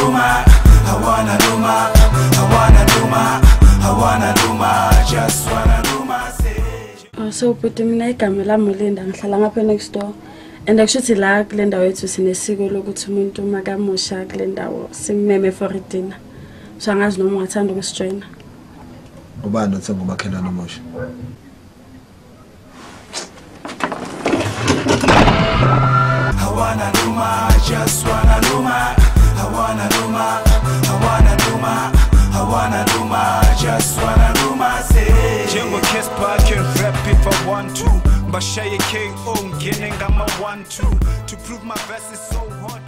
luma, I wanna luma, I wanna luma, I wanna luma, just wanna luma. Say. so bhuti mina igama lami ulinda ngihlala ngapha next door and akushuthi la kule ndawo yethu sinesiko lokuthi umuntu makamusha kule ndawo simeme for idina so angazi noma ungathanda ukusijoyina ubani othe ngumakhelwane omusha I wanna luma, I just wanna luma, I my, I wanna do my, I wanna do my, I just wanna do my say. Jengo kiss but I can rap if I want to. she K.O. getting I'm a one two. To prove my verse is so hard.